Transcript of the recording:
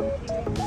Música